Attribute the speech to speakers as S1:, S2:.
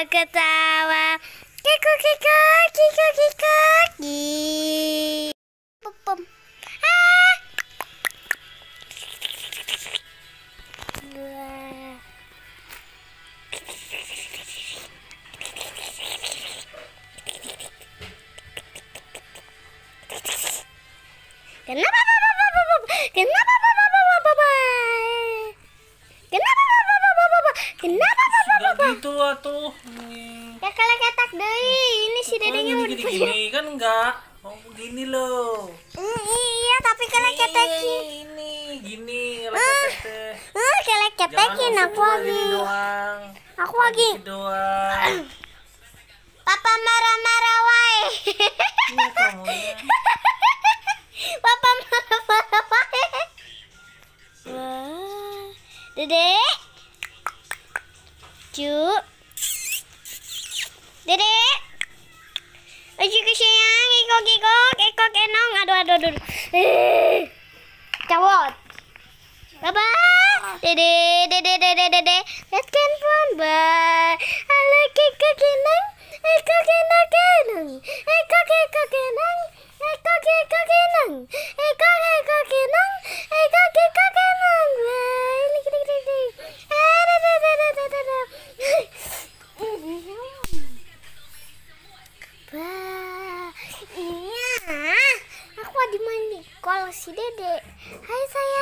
S1: の方は、キクキクキクキクキポポン。あーう
S2: わ
S1: ー。
S2: Gitu atuh. Nih.
S1: Ya kalau ketak deui, ini si dedenya mau
S2: gini, gini, gini kan enggak. Oh begini loh.
S1: Mm, iya, tapi kalau ketekin.
S2: Ini, ini, gini kalau ketek teh.
S1: Eh, kalau ketekin
S2: Jangan
S1: aku lagi.
S2: gini doang.
S1: Aku lagi.
S2: Gini doang.
S1: Papa marah-marah wae.
S2: Ya.
S1: Papa marah-marah wae. Wah. Dedek. Cu. Dedek. Ayo ke sayang, ikok ikok, ikok enong, aduh aduh aduh. Eh, cawot. Baba, dede, dede, Aku si Dede. Hai sayang.